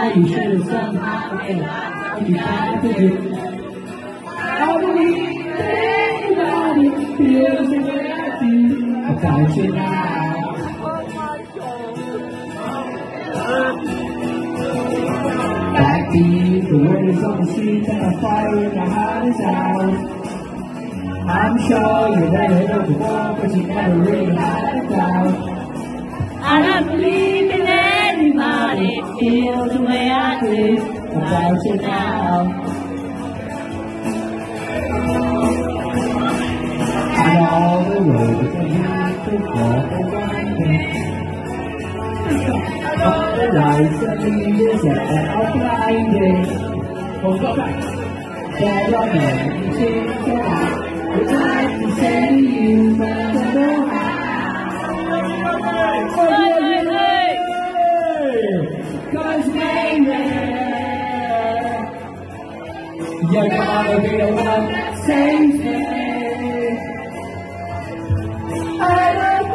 By now you have to do. That anybody feels the way I do about you now. Back to you, the word is on the street and the fire in the heart is out. I'm sure you never heard before, but you never really had a doubt. I don't believe it feels the way I do about you now. And all the roads that have to walk around All the lights that lead that are blinding. Oh, go back. There are many things that I You gotta be the one Satan. I love